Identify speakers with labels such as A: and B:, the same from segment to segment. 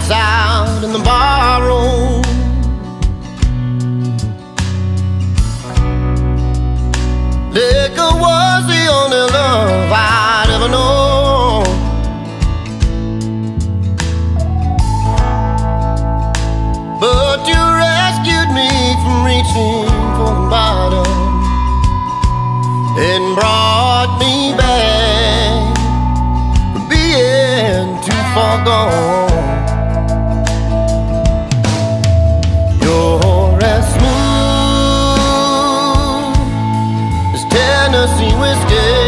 A: lights out in the barroom. Liquor was the only love I'd ever known. But you rescued me from reaching for the bottom and brought me back from being too far gone. Tennessee whiskey.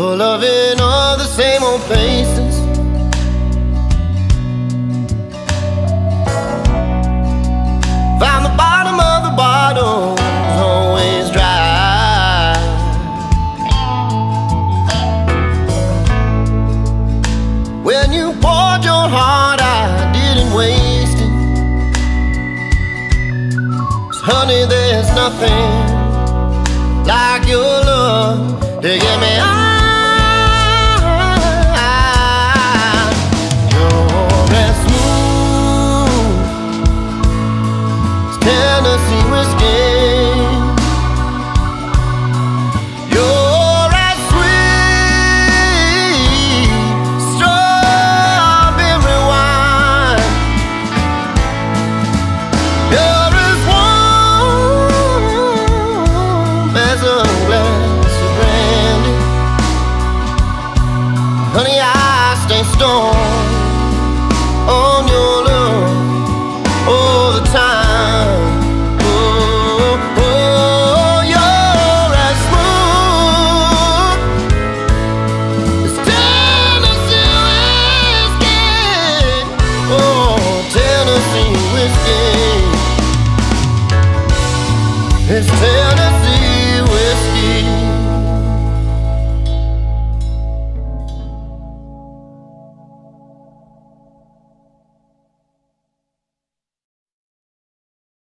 A: For loving all the same old places. Found the bottom of the bottle always dry. When you poured your heart, I didn't waste it. 'Cause honey, there's nothing like your love to get me high. Strong on your love all the time. Oh, oh, you're as smooth as Tennessee whiskey. Oh, Tennessee whiskey. It's Tennessee.